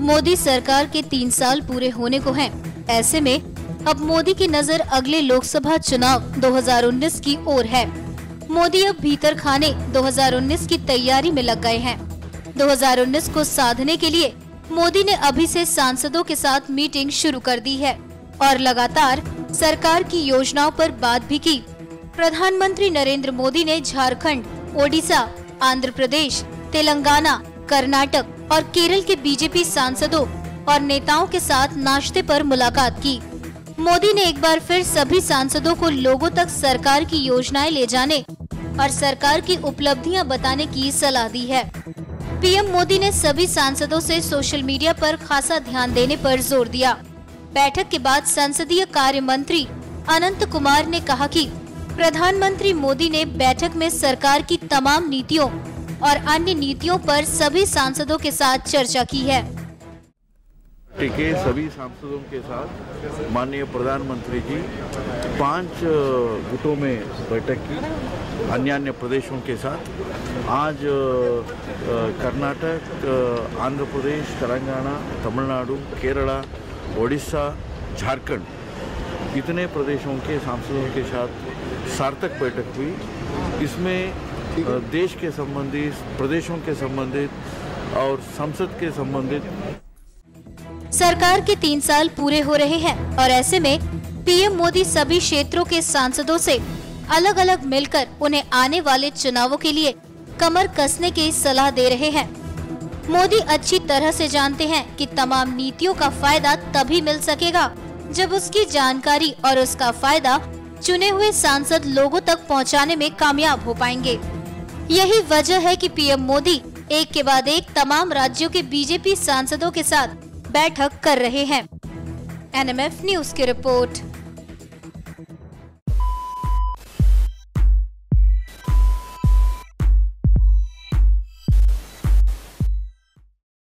मोदी सरकार के तीन साल पूरे होने को हैं। ऐसे में अब मोदी की नज़र अगले लोकसभा चुनाव 2019 की ओर है। मोदी अब भीतर खाने 2019 की तैयारी में लग गए हैं। 2019 को साधने के लिए मोदी ने अभी से सांसदों के साथ मीटिंग शुरू कर दी है और लगातार सरकार की योजनाओं पर बात भी की। प्रधानमंत्री नरेंद्र मोदी ने झारखंड, ओडिशा आंध्र प्रदेश तेलंगाना कर्नाटक और केरल के बीजेपी सांसदों और नेताओं के साथ नाश्ते पर मुलाकात की। मोदी ने एक बार फिर सभी सांसदों को लोगों तक सरकार की योजनाएँ ले जाने और सरकार की उपलब्धियाँ बताने की सलाह दी है। पीएम मोदी ने सभी सांसदों से सोशल मीडिया पर खासा ध्यान देने पर ज़ोर दिया। बैठक के बाद संसदीय कार्य मंत्री अनंत कुमार ने कहा कि प्रधानमंत्री मोदी ने बैठक में सरकार की तमाम नीतियों और अन्य नीतियों पर सभी सांसदों के साथ चर्चा की है। के सभी सांसदों के साथ माननीय प्रधानमंत्री जी पाँच गुटों में बैठक की अन्य अन्य प्रदेशों के साथ। आज कर्नाटक आंध्र प्रदेश, तेलंगाना, तमिलनाडु, केरला, ओडिशा, झारखंड इतने प्रदेशों के सांसदों के साथ सार्थक बैठक हुई। इसमें देश के संबंधित प्रदेशों के संबंधित और संसद के संबंधित। सरकार के तीन साल पूरे हो रहे हैं और ऐसे में पीएम मोदी सभी क्षेत्रों के सांसदों से अलग अलग मिलकर उन्हें आने वाले चुनावों के लिए कमर कसने की सलाह दे रहे हैं। मोदी अच्छी तरह से जानते हैं कि तमाम नीतियों का फ़ायदा तभी मिल सकेगा जब उसकी जानकारी और उसका फ़ायदा चुने हुए सांसद लोगों तक पहुँचाने में कामयाब हो पाएँगे। यही वजह है कि पीएम मोदी एक के बाद एक तमाम राज्यों के बीजेपी सांसदों के साथ बैठक कर रहे हैं। एनएमएफ न्यूज़ की रिपोर्ट।